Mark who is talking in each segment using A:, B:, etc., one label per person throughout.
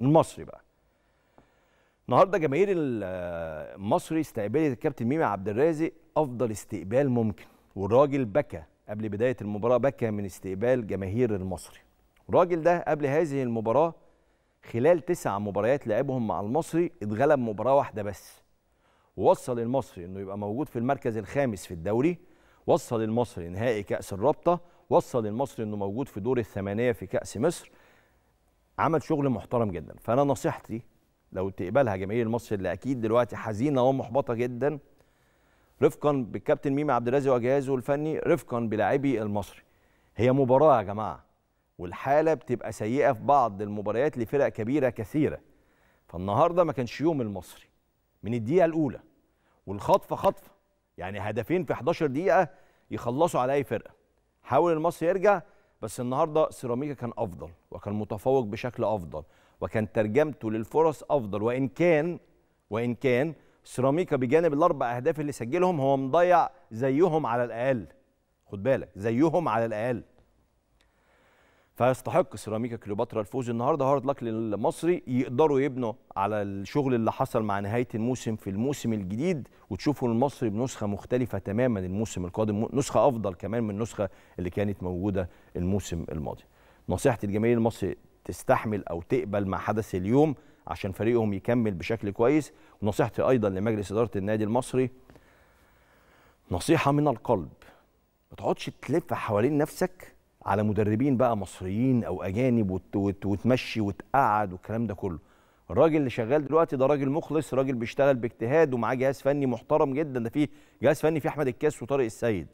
A: المصري بقى. النهارده جماهير المصري استقبلت الكابتن ميمي عبد الرازق أفضل استقبال ممكن والراجل بكى قبل بداية المباراة بكى من استقبال جماهير المصري. الراجل ده قبل هذه المباراة خلال تسع مباريات لعبهم مع المصري اتغلب مباراة واحدة بس. ووصل المصري إنه يبقى موجود في المركز الخامس في الدوري وصل المصري نهائي كأس الرابطة وصل المصري إنه موجود في دور الثمانية في كأس مصر عمل شغل محترم جدا. فأنا نصيحتي لو تقبلها جماهير المصري اللي أكيد دلوقتي حزينة ومحبطة جدا رفقا بالكابتن ميمي عبد الرازق وجهازه الفني رفقا بلاعبي المصري. هي مباراة يا جماعة والحالة بتبقى سيئة في بعض المباريات لفرق كبيرة كثيرة. فالنهاردة ما كانش يوم المصري من الدقيقة الأولى والخطفة خطفة. يعني هدفين في 11 دقيقة يخلصوا على أي فرقة. حاول المصري يرجع بس النهارده سيراميكا كان أفضل وكان متفوق بشكل أفضل وكان ترجمته للفرص أفضل. وإن كان وإن كان سيراميكا بجانب الأربع أهداف اللي سجلهم هو مضيع زيهم على الأقل. خد بالك زيهم على الأقل. فيستحق سيراميكا كليوباترا الفوز. النهارده هارد لك للمصري يقدروا يبنوا على الشغل اللي حصل مع نهاية الموسم في الموسم الجديد وتشوفوا المصري بنسخة مختلفة تماما الموسم القادم نسخة أفضل كمان من النسخة اللي كانت موجودة الموسم الماضي. نصيحتي لجماهير المصري تستحمل أو تقبل ما حدث اليوم عشان فريقهم يكمل بشكل كويس. ونصيحتي أيضا لمجلس إدارة النادي المصري نصيحة من القلب ما تقعدش تلف حوالين نفسك على مدربين بقى مصريين أو أجانب وت وت وتمشي وتقعد والكلام ده كله. الراجل اللي شغال دلوقتي ده راجل مخلص راجل بيشتغل باجتهاد ومعاه جهاز فني محترم جدا. ده فيه جهاز فني فيه أحمد الكاس وطارق السيد.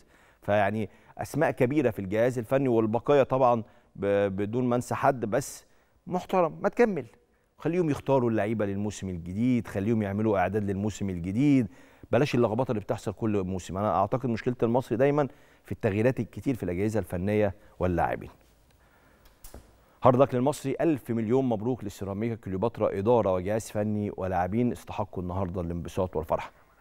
A: فيعني أسماء كبيرة في الجهاز الفني والبقايا طبعا بدون ما أنسى حد بس محترم. ما تكمل. خليهم يختاروا اللعيبة للموسم الجديد خليهم يعملوا إعداد للموسم الجديد. بلاش اللخبطة اللي بتحصل كل موسم. أنا أعتقد مشكلة المصري دايما في التغييرات الكتير في الأجهزة الفنية واللاعبين. هارد للمصري. ألف مليون مبروك للسيراميكا كليوباترا إدارة وجهاز فني ولاعبين استحقوا النهاردة الانبساط والفرحة